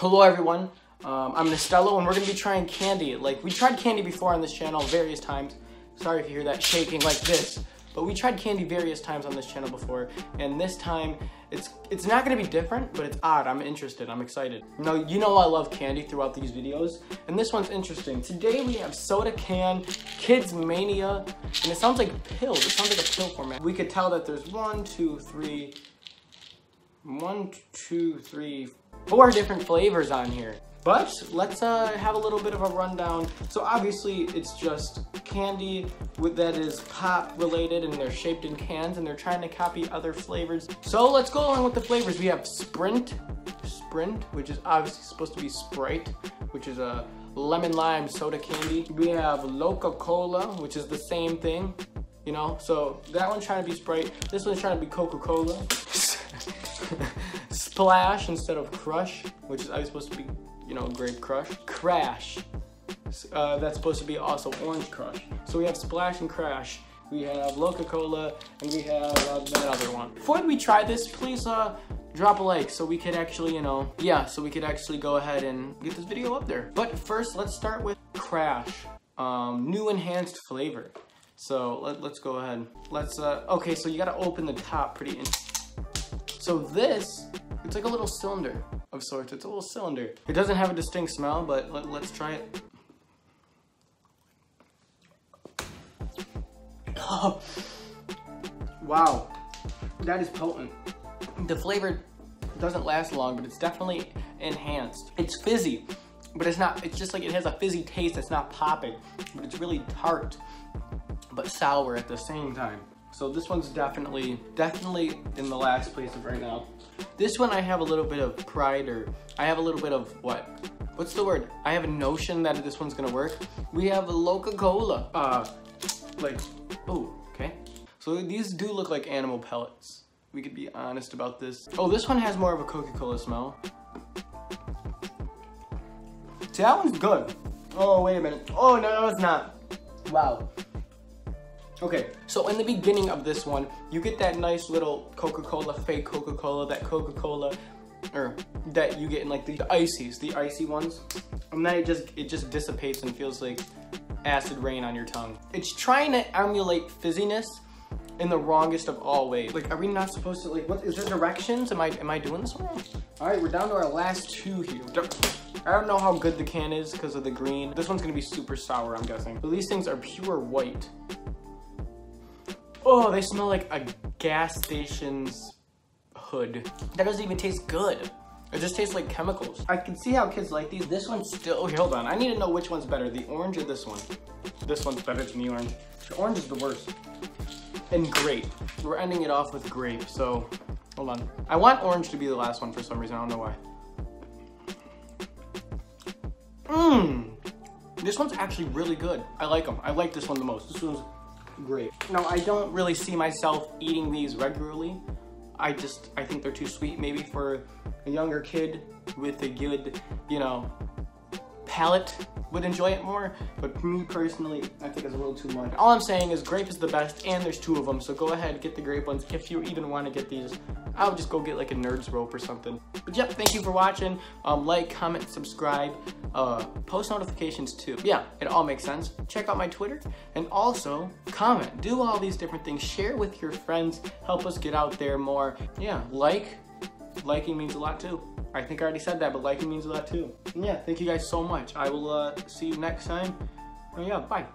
Hello everyone, um, I'm Nastelo and we're gonna be trying candy. Like, we tried candy before on this channel various times. Sorry if you hear that shaking like this. But we tried candy various times on this channel before, and this time, it's it's not gonna be different, but it's odd. I'm interested, I'm excited. Now, you know I love candy throughout these videos, and this one's interesting. Today we have Soda Can, Kids Mania, and it sounds like pills. It sounds like a pill format. We could tell that there's one, two, three, one, two, three, four different flavors on here. But let's uh, have a little bit of a rundown. So obviously it's just candy that is pop related and they're shaped in cans and they're trying to copy other flavors. So let's go along with the flavors. We have Sprint, Sprint, which is obviously supposed to be Sprite, which is a lemon lime soda candy. We have Loca-Cola, which is the same thing, you know? So that one's trying to be Sprite. This one's trying to be Coca-Cola. Splash instead of Crush, which is obviously supposed to be you know, grape crush. Crash, uh, that's supposed to be also orange crush. So we have Splash and Crash. We have Loca-Cola, and we have uh, that other one. Before we try this, please uh, drop a like so we could actually, you know, yeah, so we could actually go ahead and get this video up there. But first, let's start with Crash, um, new enhanced flavor. So let, us go ahead. Let's, uh, okay, so you gotta open the top pretty, so this, it's like a little cylinder of sorts. It's a little cylinder. It doesn't have a distinct smell, but let, us try it. Oh. wow, that is potent. The flavor doesn't last long, but it's definitely enhanced. It's fizzy, but it's not, it's just like it has a fizzy taste that's not popping, but it's really tart, but sour at the same time. So this one's definitely, definitely in the last place of right now. This one I have a little bit of pride or I have a little bit of what? What's the word? I have a notion that this one's gonna work. We have a Loca-Cola. Uh, like, oh, okay. So these do look like animal pellets. We could be honest about this. Oh, this one has more of a Coca-Cola smell. See, that one's good. Oh, wait a minute. Oh, no, no, it's not. Wow. Okay, so in the beginning of this one, you get that nice little Coca-Cola, fake Coca-Cola, that Coca-Cola, or that you get in like the, the ices, the icy ones. And then it just, it just dissipates and feels like acid rain on your tongue. It's trying to emulate fizziness in the wrongest of all ways. Like, are we not supposed to, like, what, is there directions? Am I, am I doing this wrong? All right, we're down to our last two here. I don't know how good the can is because of the green. This one's gonna be super sour, I'm guessing. But these things are pure white. Oh, they smell like a gas station's hood. That doesn't even taste good. It just tastes like chemicals. I can see how kids like these. This one's still, okay, hold on. I need to know which one's better, the orange or this one? This one's better than the orange. The orange is the worst. And grape. We're ending it off with grape, so hold on. I want orange to be the last one for some reason, I don't know why. Mmm. This one's actually really good. I like them. I like this one the most. This one's great. Now, I don't really see myself eating these regularly. I just, I think they're too sweet maybe for a younger kid with a good, you know, palate would enjoy it more, but me personally, I think it's a little too much. All I'm saying is grape is the best, and there's two of them, so go ahead, get the grape ones. If you even want to get these, I would just go get like a nerd's rope or something. But yep, thank you for watching. Um, like, comment, subscribe, uh, post notifications too. Yeah, it all makes sense. Check out my Twitter, and also comment. Do all these different things. Share with your friends. Help us get out there more. Yeah, like. Liking means a lot too. I think I already said that, but liking means a lot too. And yeah, thank you guys so much. I will uh, see you next time. And yeah, bye.